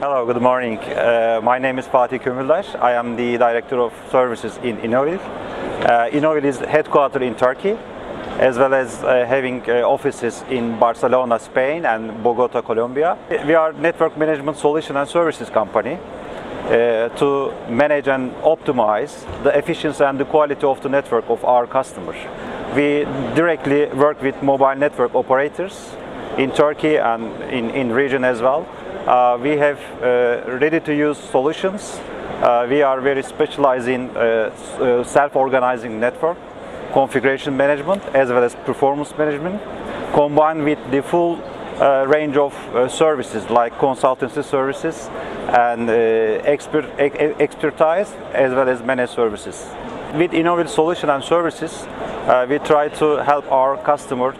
Hello, good morning. Uh, my name is Fatih Kömüldaş. I am the Director of Services in Innovile. Uh, Innovile is headquartered in Turkey, as well as uh, having uh, offices in Barcelona, Spain and Bogota, Colombia. We are network management solution and services company uh, to manage and optimize the efficiency and the quality of the network of our customers. We directly work with mobile network operators in Turkey and in, in region as well. Uh, we have uh, ready-to-use solutions. Uh, we are very specialized in self-organizing network, configuration management, as well as performance management, combined with the full uh, range of uh, services like consultancy services and uh, expert, expertise, as well as managed services. With Innovative Solution and Services, we try to help our customer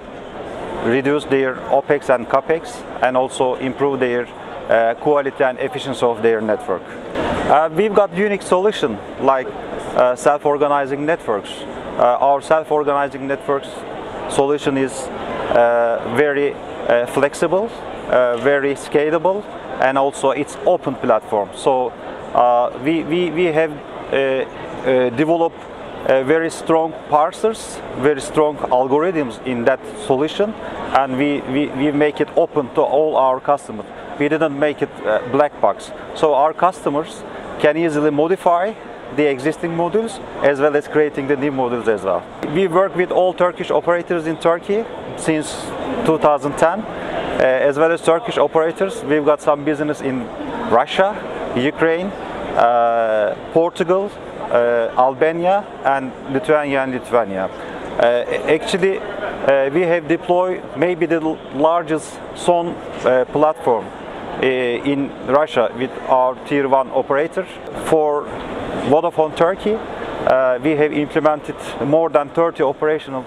reduce their OPEX and CAPEX and also improve their quality and efficiency of their network. Uh, we've got unique solution like uh, self-organizing networks. Uh, our self-organizing networks solution is uh, very uh, flexible, uh, very scalable, and also it's open platform. So uh, we, we, we have uh, uh, developed uh, very strong parsers, very strong algorithms in that solution, and we, we, we make it open to all our customers. We didn't make it uh, black box. So our customers can easily modify the existing modules as well as creating the new modules as well. We work with all Turkish operators in Turkey since 2010, uh, as well as Turkish operators. We've got some business in Russia, Ukraine, uh, Portugal, uh, Albania, and Lithuania and Lithuania. Uh, actually, uh, we have deployed maybe the largest SON uh, platform in Russia with our tier one operator. For Vodafone Turkey, uh, we have implemented more than 30 operational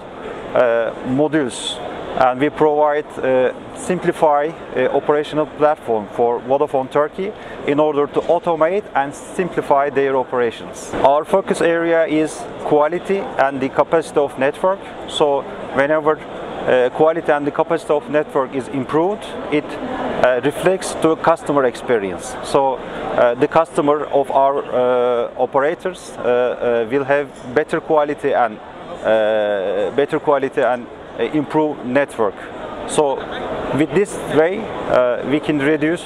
uh, modules and we provide uh, simplify uh, operational platform for Vodafone Turkey in order to automate and simplify their operations. Our focus area is quality and the capacity of network. So whenever uh, quality and the capacity of network is improved, it uh, reflects to customer experience. So uh, the customer of our uh, operators uh, will have better quality and better quality and improve network. So with this way, we can reduce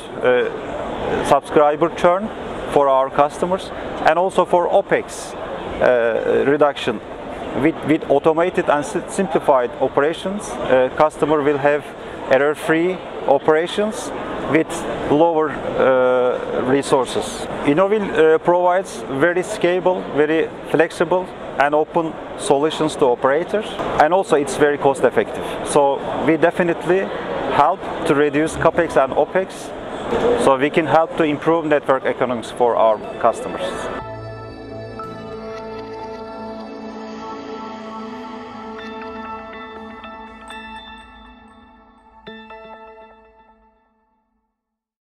subscriber churn for our customers and also for OPEX reduction. With, with automated and simplified operations, uh, customer will have error-free operations with lower uh, resources. Innovile uh, provides very scalable, very flexible and open solutions to operators and also it's very cost effective. So we definitely help to reduce capex and opex so we can help to improve network economics for our customers.